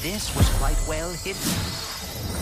This was quite well hidden.